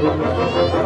Música